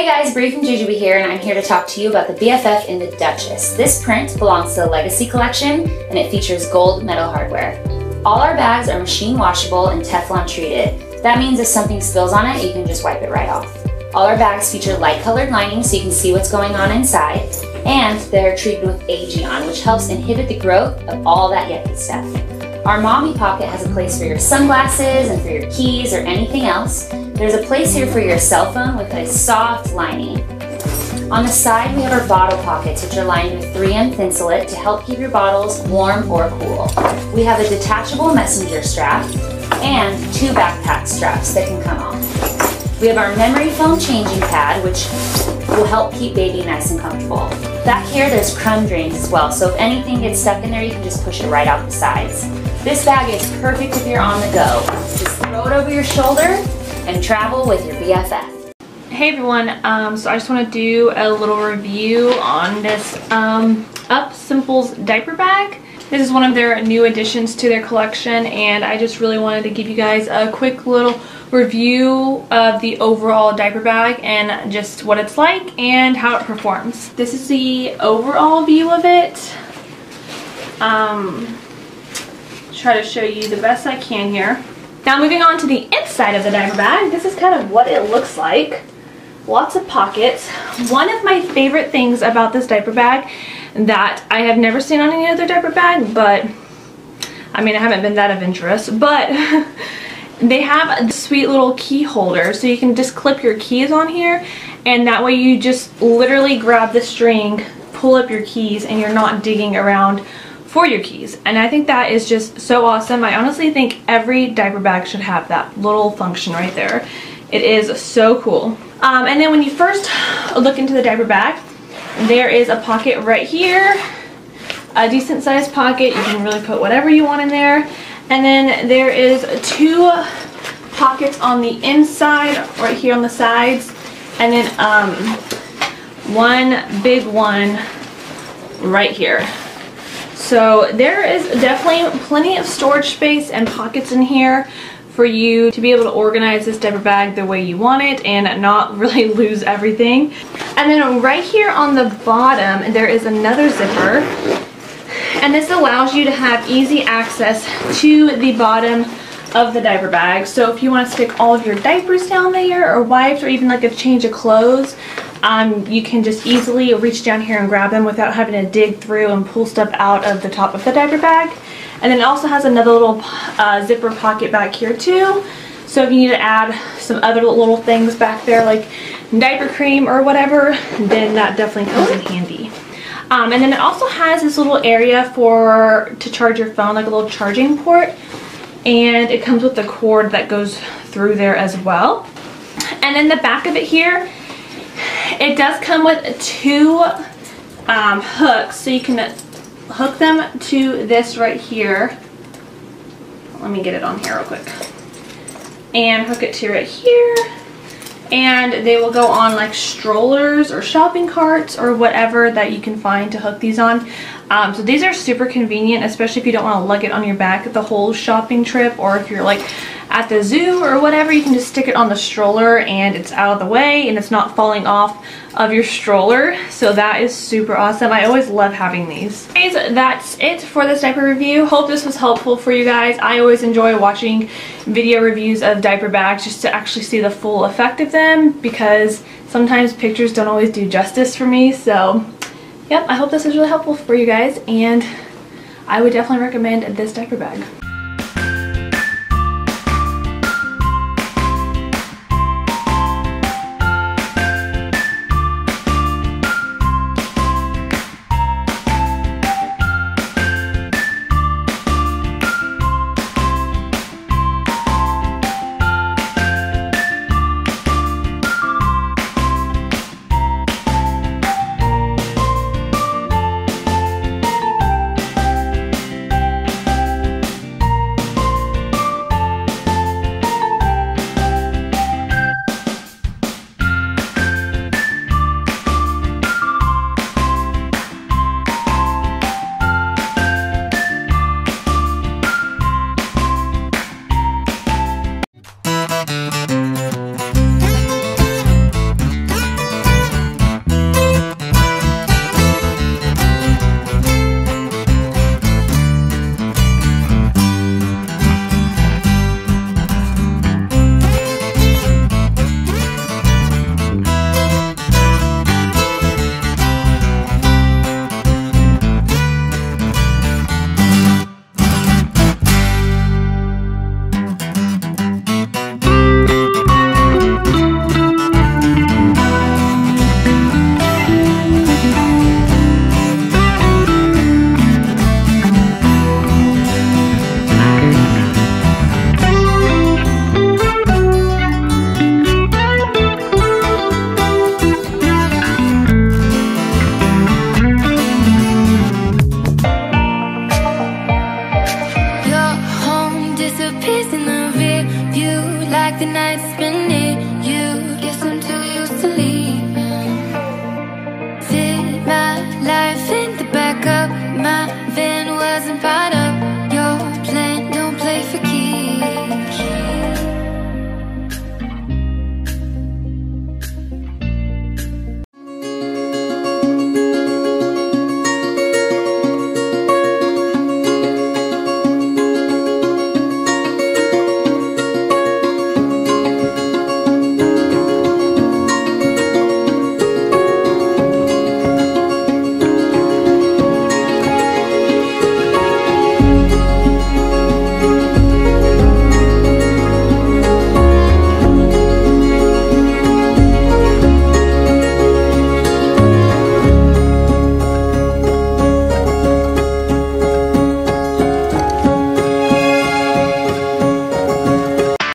Hey guys, Bree from Jujube here, and I'm here to talk to you about the BFF in the Duchess. This print belongs to the Legacy Collection, and it features gold metal hardware. All our bags are machine washable and Teflon treated. That means if something spills on it, you can just wipe it right off. All our bags feature light colored lining so you can see what's going on inside, and they're treated with Aegion, which helps inhibit the growth of all that yucky stuff. Our mommy pocket has a place for your sunglasses and for your keys or anything else. There's a place here for your cell phone with a soft lining. On the side, we have our bottle pockets, which are lined with 3M Thinsulate to help keep your bottles warm or cool. We have a detachable messenger strap and two backpack straps that can come off. We have our memory foam changing pad, which will help keep baby nice and comfortable. Back here, there's crumb drains as well, so if anything gets stuck in there, you can just push it right out the sides. This bag is perfect if you're on the go. Just throw it over your shoulder and travel with your BFF. Hey everyone, um, so I just want to do a little review on this um, Upsimples diaper bag. This is one of their new additions to their collection and I just really wanted to give you guys a quick little review of the overall diaper bag and just what it's like and how it performs. This is the overall view of it. Um, try to show you the best I can here. Now moving on to the inside of the diaper bag, this is kind of what it looks like. Lots of pockets. One of my favorite things about this diaper bag that I have never seen on any other diaper bag, but I mean I haven't been that adventurous, but they have a sweet little key holder so you can just clip your keys on here and that way you just literally grab the string, pull up your keys and you're not digging around for your keys. And I think that is just so awesome. I honestly think every diaper bag should have that little function right there. It is so cool. Um, and then when you first look into the diaper bag, there is a pocket right here, a decent sized pocket. You can really put whatever you want in there. And then there is two pockets on the inside, right here on the sides. And then um, one big one right here. So there is definitely plenty of storage space and pockets in here for you to be able to organize this diaper bag the way you want it and not really lose everything. And then right here on the bottom, there is another zipper. And this allows you to have easy access to the bottom of the diaper bag. So if you want to stick all of your diapers down there or wipes or even like a change of clothes, um, you can just easily reach down here and grab them without having to dig through and pull stuff out of the top of the diaper bag. And then it also has another little uh, zipper pocket back here too. So if you need to add some other little things back there like diaper cream or whatever, then that definitely comes in handy. Um, and then it also has this little area for to charge your phone, like a little charging port. And it comes with the cord that goes through there as well. And then the back of it here it does come with two um, hooks, so you can hook them to this right here. Let me get it on here real quick. And hook it to right here. And they will go on like strollers or shopping carts or whatever that you can find to hook these on. Um, so these are super convenient, especially if you don't want to lug it on your back the whole shopping trip or if you're like at the zoo or whatever, you can just stick it on the stroller and it's out of the way and it's not falling off of your stroller. So that is super awesome. I always love having these. Guys, that's it for this diaper review. Hope this was helpful for you guys. I always enjoy watching video reviews of diaper bags just to actually see the full effect of them because sometimes pictures don't always do justice for me. So yep, I hope this was really helpful for you guys and I would definitely recommend this diaper bag.